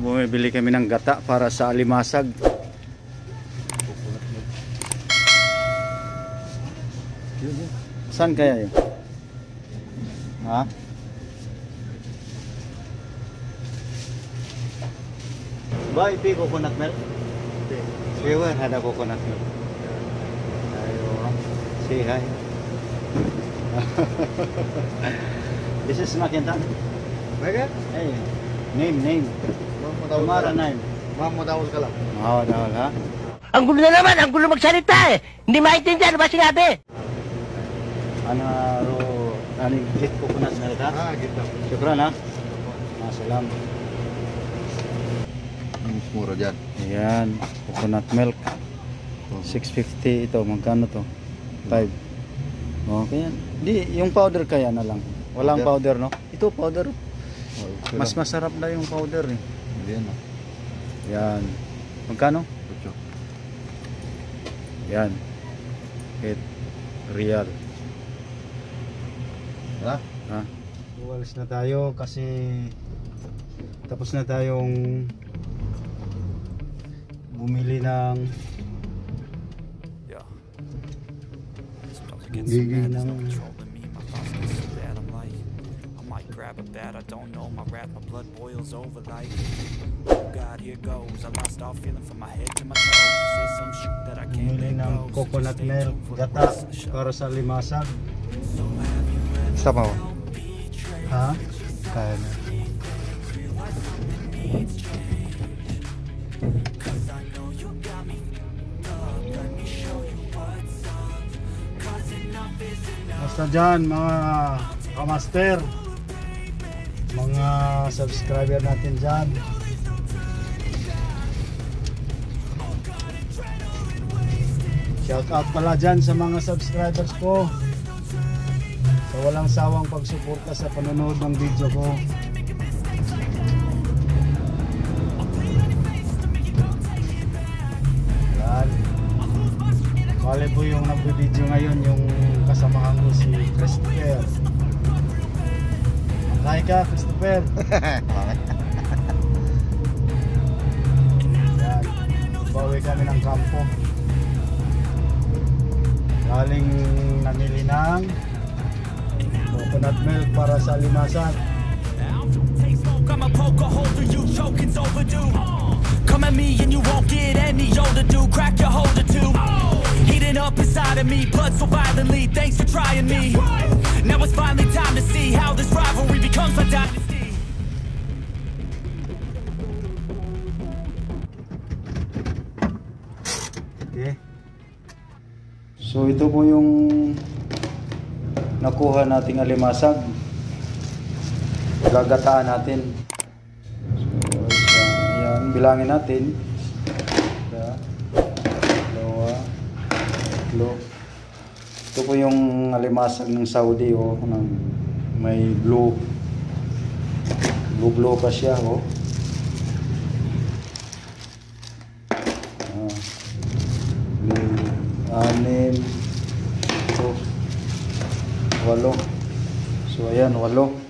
bumibili kami ng gata para sa alimasag. Saan kaya yun? Ha? Ba, iti coconut milk? Sure, ada coconut milk. Ayo, say hi. This is Makintan. Mega? Hey, name, name. Tumara name. Mahmud Awal Kalam. Oo, dahil ha? Ang gulo na naman, ang gulo magsalita eh. Hindi maintindihan ano ba sinabi? Ano, ro, ano, git coconut milk ha? Ah, gitu. Syukran ha? Ah, salam. Mas mura dyan. Ayan, coconut milk. 650 ito, magkano to? 5. Okay yan. Di, yung powder kaya na lang. Walang powder, no? Ito powder. Mas masarap na yung powder eh. Hindi yan. Yan. Magkano? Ocho. Yan. 8 real. Ha? Ha? Uwalis na tayo kasi tapos na tayong bumili ng Yeah. Gigi ng- Grab a bat, I don't know. My wrath, my blood boils over like, oh God, here goes. I lost all feeling from my head to my toes. You say some shit that I can't bumili let ng go. So coconut just stay milk, tuned for the gata rest of the show. para sa limasag. Stop ako. Ha? Kaya na. Basta dyan mga kamaster mga subscriber natin dyan. Shout out pala dyan sa mga subscribers ko. Sa walang sawang pagsuporta sa panonood ng video ko. Yan. Bale po yung nagbe-video ngayon yung kasamahan ko si Christopher Hi ka Christopher Bawi kami ng kampo Galing namili ng coconut milk para sa limasan poke a hole through you, choking's overdue. Come at me and you won't get any older, dude. Crack your holder too. Heating up inside of me, blood so violently. Thanks for trying me. Dynasty. Okay. So ito po yung nakuha nating alimasag. Gagataan natin. So yan, bilangin natin. Isa, dalawa, tatlo. Ito po yung alimasag ng Saudi oh, ng may blue blue pa siya oh. Ah. Lim, anim, ito, walo. So ayan, walo.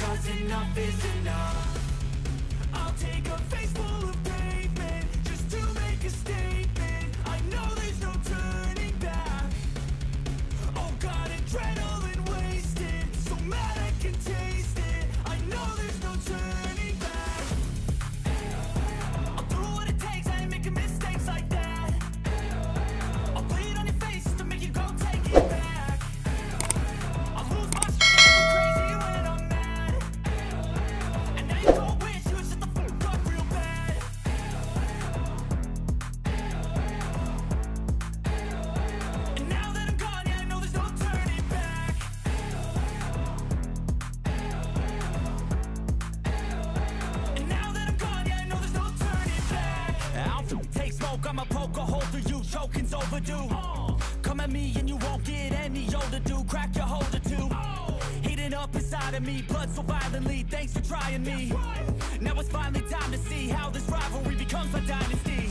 Cause enough is enough I'll take a face full of pavement Just to make a statement I'ma poke a hole through you. Choking's overdue. Come at me and you won't get any older, dude. Crack your holder too. Heating up inside of me, blood so violently. Thanks for trying me. Now it's finally time to see how this rivalry becomes a dynasty.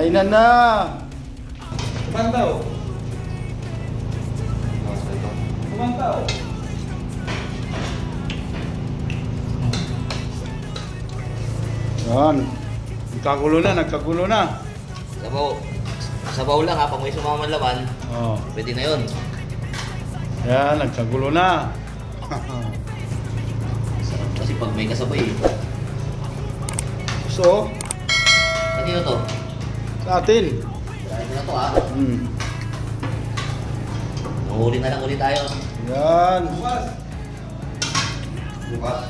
Kainan na. Tapos ito. Yan. Nagkagulo na, nagkagulo na. Sabaw. Sabaw lang ha, pag may sumaman laman, Oh. pwede na yun. Yan, nagkagulo na. Kasi pag may kasabay, So, kanino to? Sa atin. Kaya na to ha. Hmm. Mahuli na lang ulit tayo. Yan. Bukas.